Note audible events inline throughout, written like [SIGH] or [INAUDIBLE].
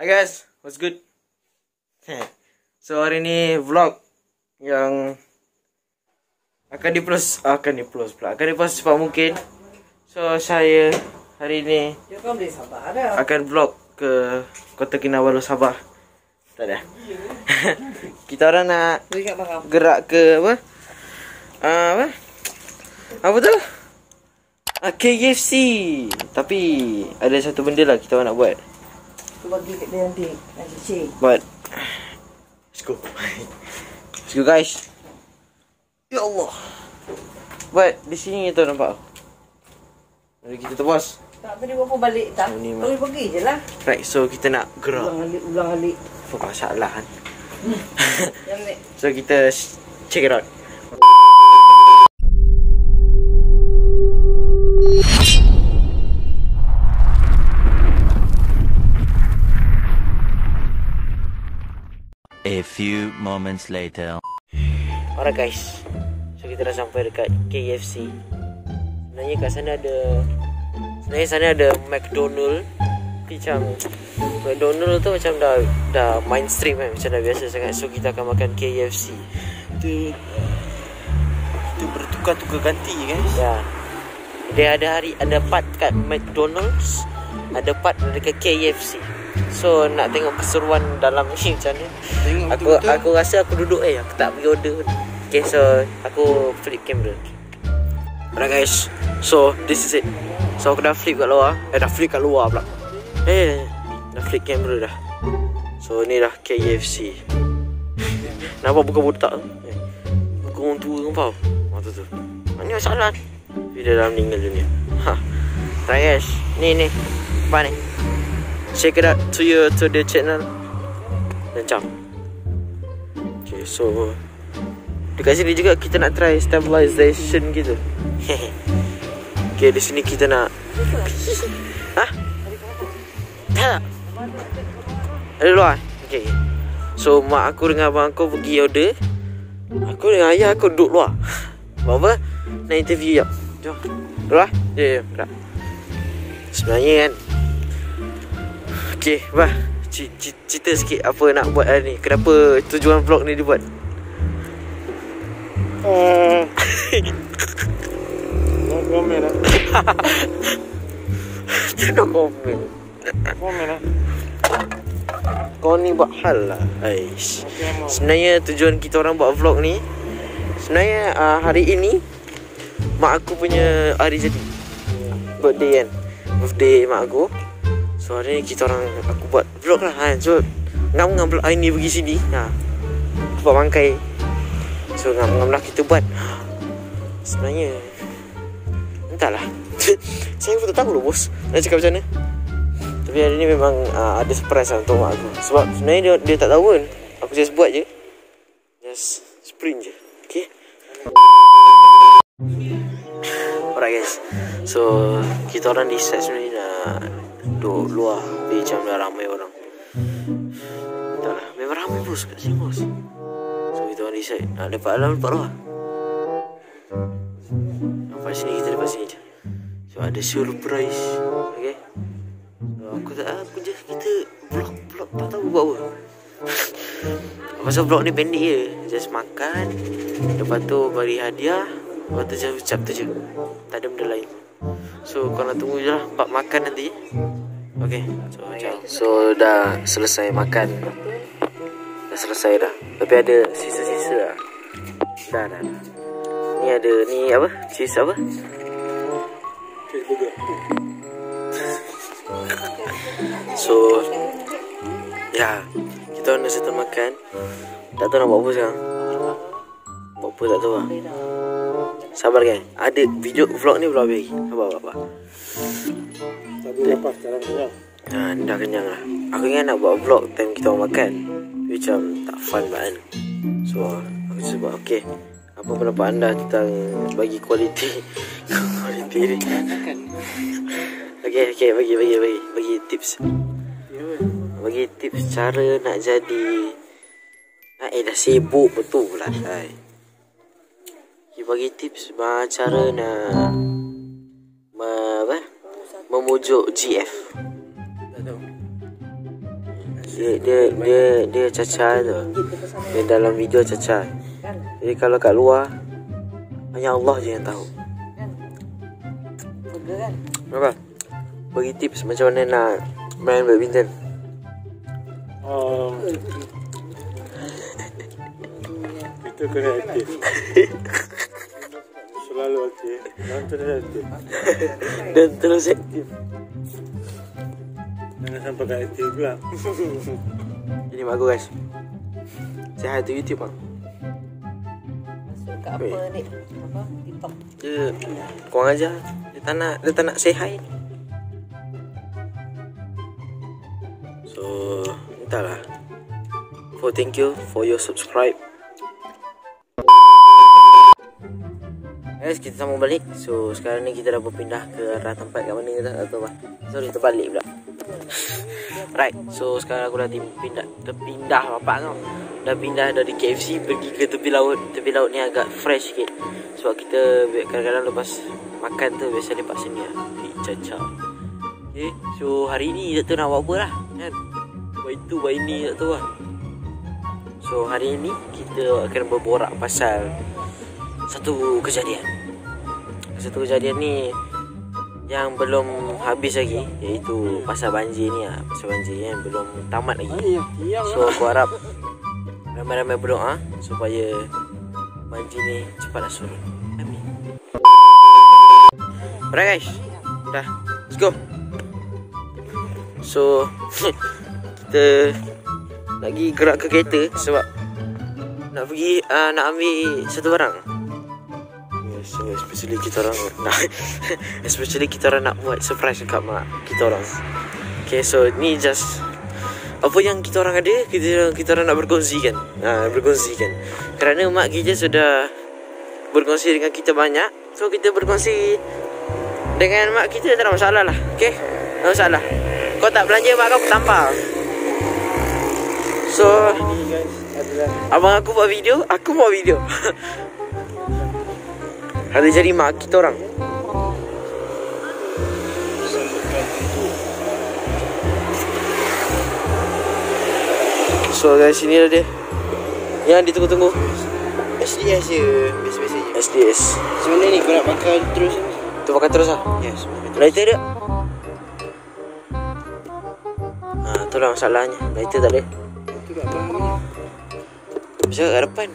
Hi guys, what's good? [LAUGHS] so hari ni vlog yang akan dipost akan dipost pula akan dipost secepat mungkin. So saya hari ni dah. akan vlog ke Kota Kinabalu Sabah. Tak ada. [LAUGHS] Kita orang nak gerak ke apa? Uh, apa? Apa tu? Ah, KFC. Tapi ada satu benda lah kita orang nak buat. Tu bagi kat dia nanti. Nanti cik. But Let's go Let's go guys Ya Allah But Di sini kita nampak Mari kita tebas Tak tadi berapa balik tak? Mah. Boleh pergi je lah. Right so kita nak gerak Ulang alik, ulang alik. Apa masalah kan [LAUGHS] ni. So kita Check it out few moments later. Alright guys. So kita dah sampai dekat KFC Sebenarnya kat sana ada Sebenarnya sana ada McDonald. Tapi macam McDonald tu macam dah Dah mainstream kan Macam dah biasa sangat. So kita akan makan KFC Itu Itu bertukar-tukar ganti guys. Ya. Dia ada hari Ada part kat McDonald's Ada part dekat KFC So nak tengok keseruan dalam ni [LAUGHS] macam mana Aku aku rasa aku duduk eh Aku tak pergi order. Pun Okay so Aku flip camera Alright guys. So this is it. So aku dah flip kat luar. Eh dah flip kat luar pula. Eh Dah flip camera dah. So ni dah KFC Nampak buka botak tu? Eh, Buka orang tua kau Mata tu. Ni masalah dia dah meninggal dunia. Ha. Right guys. Ni ni. Apa ni Check it out to your to the channel. Macam Okay so Dekat sini juga kita nak try stabilization gitu. [LAUGHS] Okay di sini kita nak Hah? Tak Ada luar? Okay. So mak aku dengan abang aku pergi order. Aku dengan ayah aku duduk luar. [LAUGHS] Buat apa? Nak interview jap. Jom. Luar? Ya ya ya Sebenarnya kan Okay bah Cerita sikit apa nak buat hari ni Kenapa tujuan vlog ni dibuat Hmm. No komen lah. Jangan komen Komen lah. Kau ni buat hal lah Aish. Sebenarnya tujuan kita orang buat vlog ni Sebenarnya uh, hari ini Mak aku punya hari jadi Birthday kan Birthday mak aku So hari ni kita orang Aku buat vlog lah kan. So Ngam-ngam pula hari ni pergi sini. Ha. Aku buat bangkai. So ngam-ngam lah kita buat. Sebenarnya Entahlah. [LAUGHS] Saya pun tak tahu lah bos Nak cakap macam mana. Tapi hari ni memang uh, Ada surprise lah untuk mak aku. Sebab sebenarnya dia, dia tak tahu kan Aku just buat je. Just sprint je. Okay Alright guys. So Kita orang decide sebenarnya nak Duduk luar macam dah ramai orang. Entahlah Memang ramai bos kat sini bos So kita orang decide Nak lepak dalam lepak luar. Lepas sini kita lepas sini je. So ada surprise Okay so, Aku tak Aku just kita Vlog Vlog tak tahu buat apa. [LAUGHS] Pasal vlog ni pendek je. Just makan Lepas tu bagi hadiah Lepas tu just ucap tu je Tak ada benda lain So korang tunggu je lah Bab makan nanti. Okay So macam So dah selesai makan. Dah selesai dah. Tapi ada sisa-sisa lah. Dah dah dah. Ni ada Ni apa? Cheese apa? So Ya. Kita orang dah settle makan. Tak tahu nak buat apa sekarang. Buat apa tak tahu lah Sabar kan Ada video vlog ni vlog lagi Sabar sabar Tadi lepas sekarang kenyang. Ha, ni dah kenyang lah. Aku ingat nak buat vlog time kita makan. Tapi macam tak fun kan. So aku just buat okay. Apa pendapat anda tentang bagi kualiti Kualiti [LAUGHS] ni? Okay okay bagi bagi bagi Bagi tips. Bagi tips cara nak jadi ah, Eh dah sibuk betul lah hai. Okay, bagi tips bah, cara nak me, apa? Memujuk GF dia dia dia, dia cacat tu. Dia dalam video cacat. Kan? Jadi kalau kat luar hanya Allah je yang tahu. Kan? Apa? Bagi tips macam mana nak main badminton. Um, kita kena aktif. [LAUGHS] Dan terus aktif. [LAUGHS] Dan terus aktif. Jangan sampai aktif pula. [LAUGHS] Ini aku guys. Say hi to YouTube bang. Masuk kat apa ni? Apa? TikTok. Dia kurang ajar. Dia tak nak dia tak nak say hi. So, entahlah. For thank you for your subscribe. Guys, kita sambung balik. So, sekarang ni kita dah berpindah ke arah tempat kat mana kita tahu lah. Sorry, terbalik pula. [LAUGHS] right, so sekarang aku dah pindah terpindah bapak kau. Dah pindah dari KFC pergi ke tepi laut. Tepi laut ni agak fresh sikit. Sebab kita kadang-kadang lepas makan tu biasa lepak sini lah. Caca. Okay, so hari ni tak tahu nak buat apa lah. Kan? Buat itu, buat ini tak tahu lah. So hari ni kita akan berborak pasal satu kejadian. Satu kejadian ni yang belum habis lagi iaitu pasal banjir ni lah. Pasal banjir yang belum tamat lagi. So aku harap ramai-ramai berdoa supaya banjir ni cepatlah surut. Amin. Alright guys. Dah. Let's go. So [LAUGHS] kita lagi gerak ke kereta sebab nak pergi uh, nak ambil satu barang. Especially kita orang nak [LAUGHS] especially kita orang nak buat surprise dekat mak kita orang. Okay, so ni just apa yang kita orang ada kita kita orang nak berkongsikan. Ha, berkongsikan. Kerana mak kita sudah berkongsi dengan kita banyak, so kita berkongsi dengan mak kita tak ada masalah lah. Okay? Tak ada masalah. Kau tak belanja mak kau tampar. So Abang aku buat video Aku buat video [LAUGHS] Ada jadi mak kita orang. So guys sini lah dia. Yang ditunggu-tunggu. SDS je Biasa-biasa je. SDS Macam mana ni kau nak pakai terus? Tu pakai terus lah? Yes Lighter dia? Ha, tu lah masalahnya. Lighter tak ada Tu kat bawah Bisa kat depan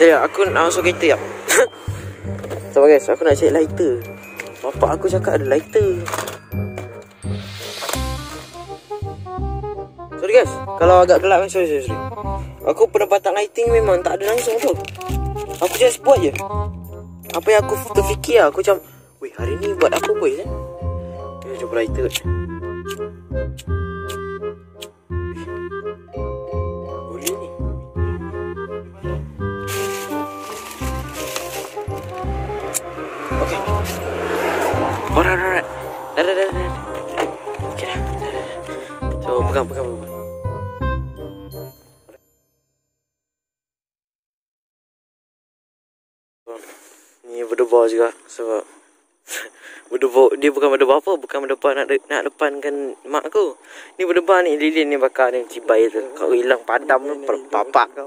Ya, aku nak masuk kereta jap. [LAUGHS] Sabar guys, aku nak cari lighter. Bapak aku cakap ada lighter. Sorry guys, kalau agak gelap kan sorry sorry. sorry. Aku pendapatan lighting memang tak ada langsung tu. Aku just buat je. Apa yang aku terfikir aku macam, weh hari ni buat apa boy kan? Dia cuba lighter. Okay. Alright, alright. Dah, dah, dah, dah. Okay dah. So, pegang, pegang, pegang. Berdebar juga sebab [LAUGHS] berdebar dia bukan berdebar apa bukan berdebar nak de- nak depankan mak aku ni berdebar ni lilin ni bakar ni cibai tu kau hilang padam tu kau [LAUGHS]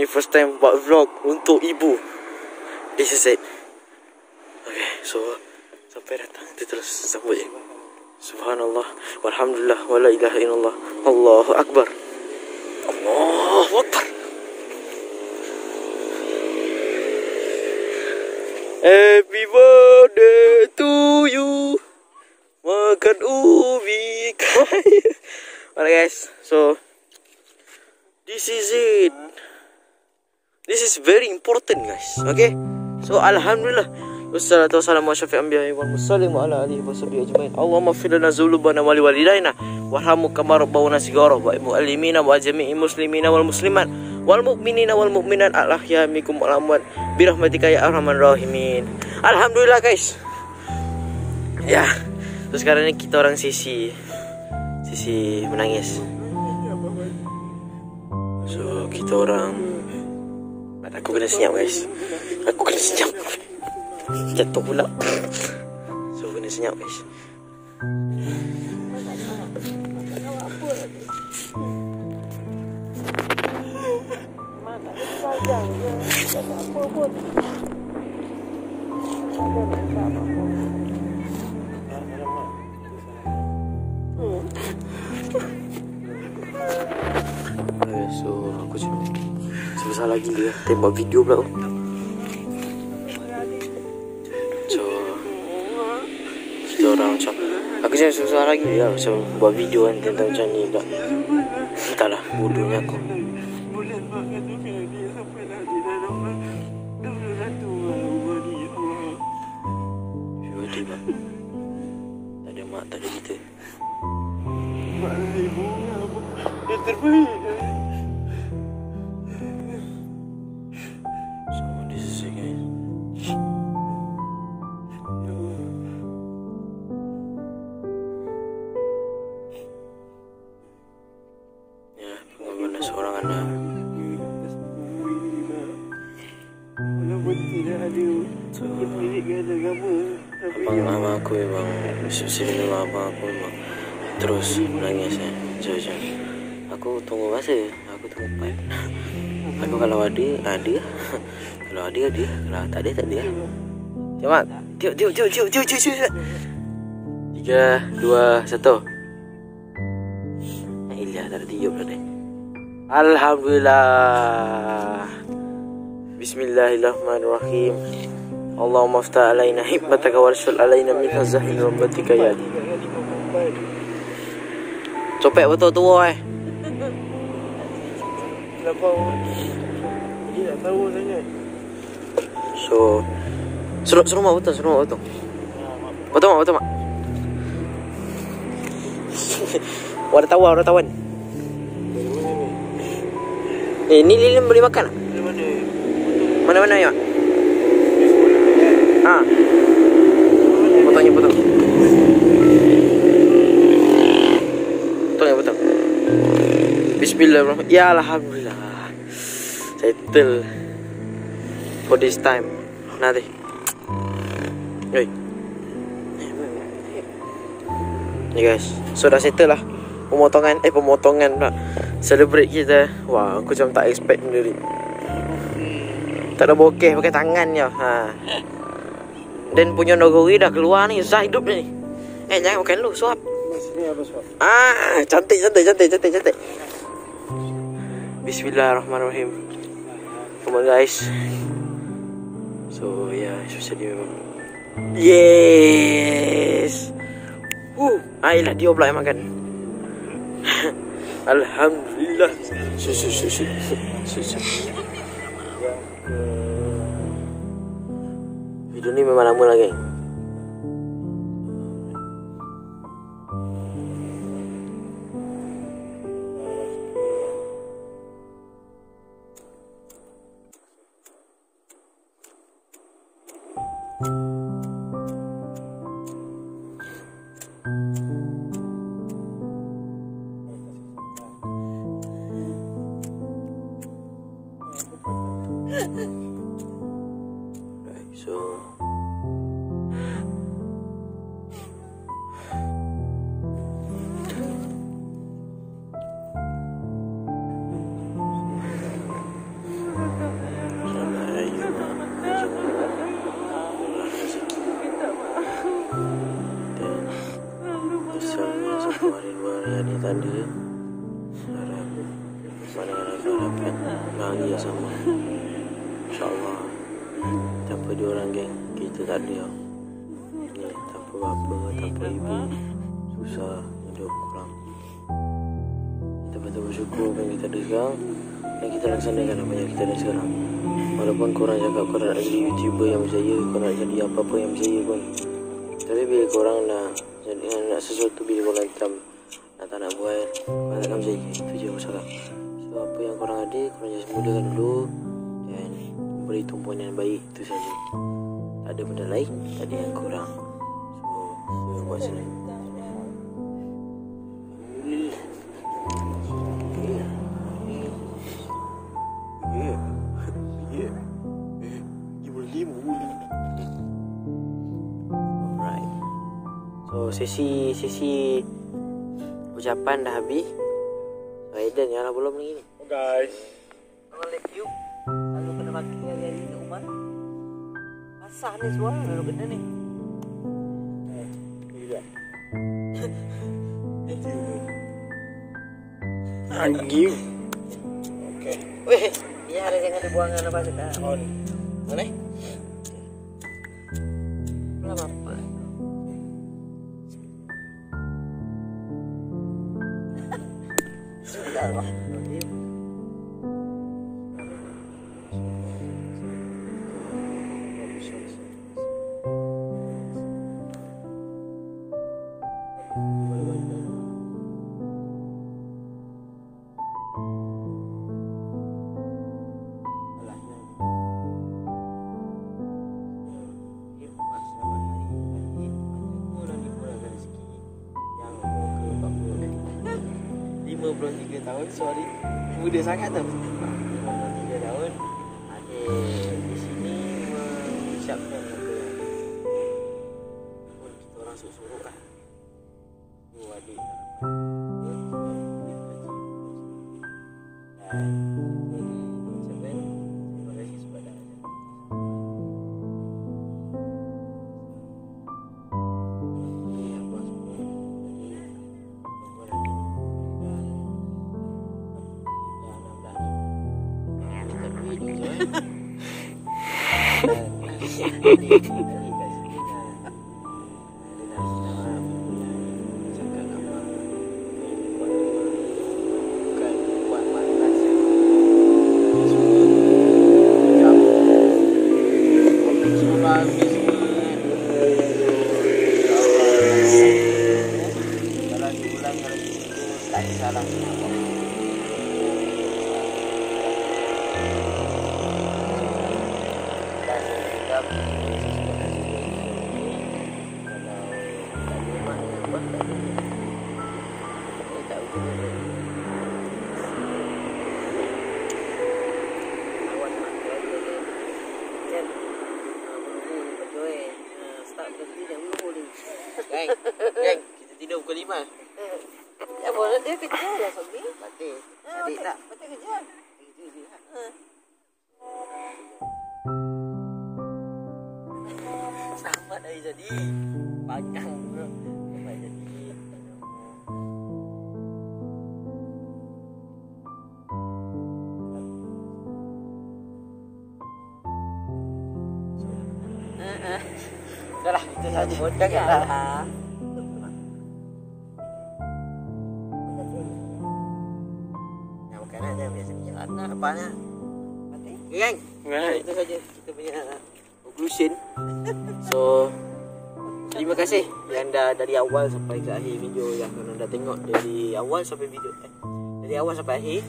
ni first time buat vlog untuk ibu this is it. Okay so sampai datang. Kita terus sambut je. Subhanallah. Walhamdulillah. Wala ilaha illallah. Allahu akbar. Allahu akbar. Happy birthday to you. Makan ubi kaya [LAUGHS] Alright guys. So This is it. This is very important guys. Okay So Alhamdulillah. Wassalatu wassalamu wa syafi'i anbiya'i wal mursalin wa ala alihi wa sahbihi ajma'in. Allahumma fir lana zulubana wa liwalidayna. Warhamhu kama rabbawna shighara wa mu'allimina wa jami'i muslimina wal muslimat. Wal mu'minina wal mu'minat. Al ahya minkum wal amwat. Bi rahmatika ya arhamar rahimin. Alhamdulillah guys. Ya. So sekarang ni kita orang sisi Sisi menangis. So kita orang Aku kena senyap guys. Aku kena senyap Jatuh pula. So kena senyap guys. Okay, sebesar lagi dia tembak video pula tu. So orang macam aku cakap sebesar lagi dia macam buat video kan tentang macam ni pula. Entahlah bodohnya aku. Memang sini memang abang aku terus menangis ya. So, macam aku tunggu masa, aku tunggu part. Aku kalau ada, ada. Kalau ada, ada. Kalau tak ada, tak ada. Cepat. Tiup, tiup, tiup, tiup, tiup, tiup, tiup. Tiga, dua, satu. Ilah, tak tiup deh. Alhamdulillah. Bismillahirrahmanirrahim. Allahumma aftah alaina hikmataka warsul alaina min hazahin rahmatika ya. Copek betul tua eh. Kenapa? Dia tak tahu sangat. So Suruh suruh mak betul, suruh mak betul. Betul mak, betul mak. Wadah tawan, wadah tawan. Eh, ni lilin boleh makan tak? Mana-mana ya? Ha. Potongnya potong. Potongnya potong. Bismillahirrahmanirrahim. Ya alhamdulillah. Settle. For this time. Nanti. Oi. Ni guys, so dah settle lah Pemotongan, eh pemotongan pula Celebrate kita Wah, aku macam tak expect benda ni Tak ada bokeh pakai tangan je ha. Dan punya nogori dah keluar ni Susah hidup ni Eh jangan makan lu suap? Ah, cantik cantik cantik cantik cantik. Bismillahirrahmanirrahim. Come on guys. So yeah, especially memang. Yes. Uh, ayolah dia pula yang makan. [LAUGHS] Alhamdulillah. Su su su su. Su Video ni memang lama lagi. Right, sama. InsyaAllah. Tanpa dia orang geng Kita tak ada. Ni tanpa bapa Tanpa ibu Susah hidup kurang. Kita betul bersyukur Apa yang kita ada sekarang. Dan kita laksanakan apa yang kita ada sekarang. Walaupun korang cakap Korang nak jadi youtuber yang berjaya Korang nak jadi apa-apa yang berjaya pun. Tapi bila korang nak Jadi nak sesuatu Bila korang macam Nak tak nak buat Korang takkan berjaya. Itu je masalah So apa yang korang ada Korang just mulakan dulu Dan beri tumpuan yang baik Itu saja. Tak ada benda lain Tak ada yang kurang. So So buat senang sesi sesi ucapan dah habis. So Aiden yang lah belum lagi ni. Oh guys. Kalau lihat you, lalu kena maki hari-hari kat rumah. Basah ni suara lalu kena ni. Anjing. Okay. Weh, biar ada jangan dibuang dengan apa kita. On. Mana? Belum sorry. Muda sangat tau Geng, geng, kita tidur pukul 5 Ya boleh dia kerja lah Sobi. Batik, Ah, adik tak? Betul kerja. Je lah Selamat hari jadi. Panjang bro. Selamat jadi. Dah lah, itu saja. Janganlah Ya. Yang anak Apanya Mati. Okay gang Right. Itu saja kita punya conclusion [LAUGHS] So Terima kasih yang dah dari awal sampai ke akhir video yang korang dah tengok dari awal sampai video eh, dari awal sampai akhir.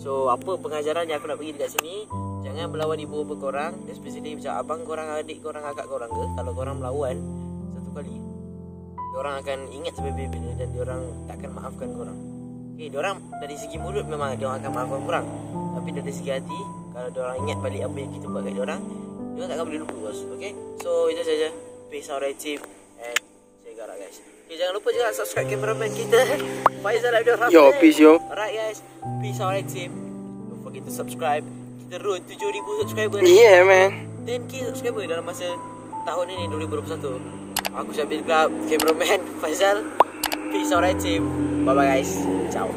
So apa pengajaran yang aku nak bagi dekat sini Jangan melawan ibu bapa korang Especially macam abang korang, adik korang, kakak korang ke Kalau korang melawan Satu kali Diorang akan ingat sampai bila Dan diorang tak akan maafkan korang Okay, diorang dari segi mulut memang diorang akan maafkan korang Tapi dari segi hati Kalau diorang ingat balik apa yang kita buat kat diorang Diorang takkan boleh lupa bos Okay? So itu saja. Peace out Rajib And Saya garap guys. Okay jangan lupa juga subscribe cameraman kita. [LAUGHS] Faizal Abdul Rahman. Yo, peace yo. Alright guys. Peace out Rajib Don't forget to subscribe. Kita road 7,000 subscriber. Yeah, man. 10k subscriber dalam masa tahun ini 2021 Aku Syabir Club Cameraman Faizal Peace out Rajib Bye bye guys. Ciao